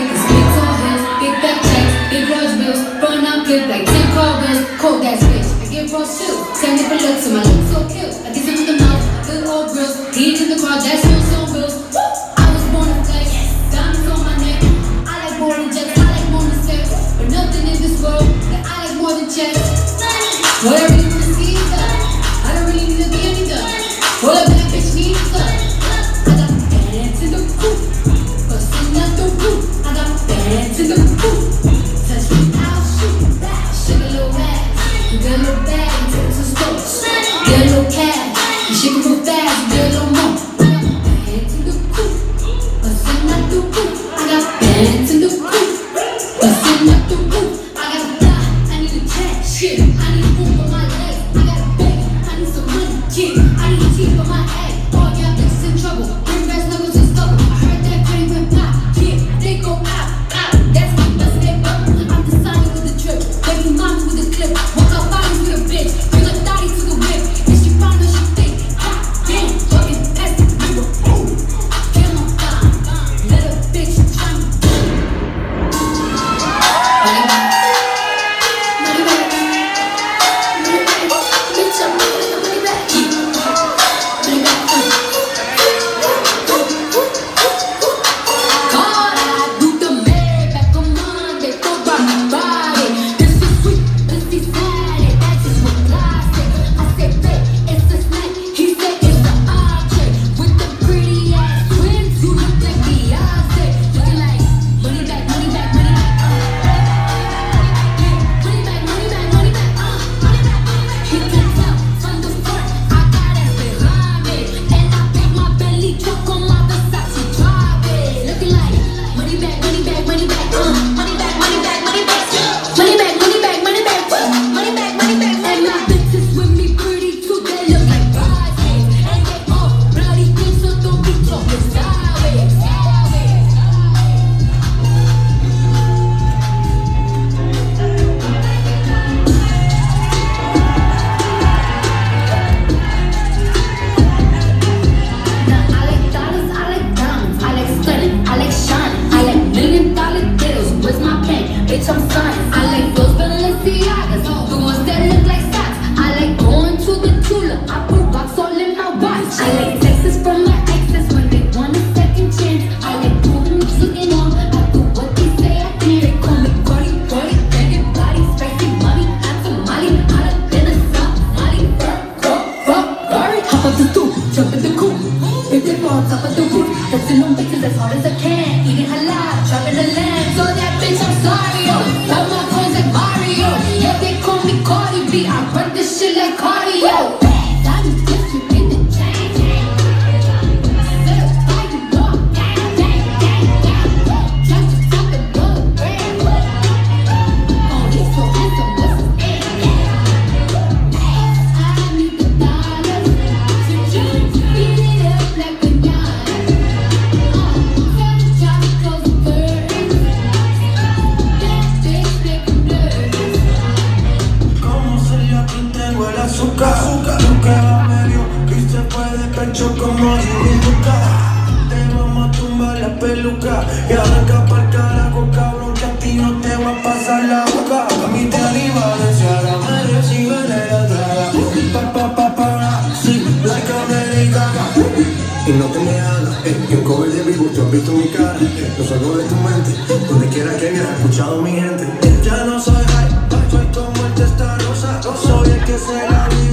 cake, splits on hills, big fat checks, big Rolls bills, burn out good like Tim Corbin, cold ass bitch. I get raw too, send different looks to my lips so cute. I get with the mouth, good old grills, eat in the crowd, that's real. some sun. hands on that bitch, I'm sorry, yo. Tell my coins like Mario. Yeah, they call me Cardi B. I run this shit like cardio. bicho como Luca Te vamos a tumbar la peluca y arranca pa'l carajo, cabrón, que a ti no te va a pasar la boca. A mí te arriba, deseada, me recibe de la traga. Pa, pa, pa, para, sí, americana. Y no te me hagas, eh, y un cover de vivo, tú has visto mi cara, eh, no salgo de tu mente, donde quiera que me has escuchado mi gente. Ya no soy high, soy como el de esta rosa, soy el que se la vive.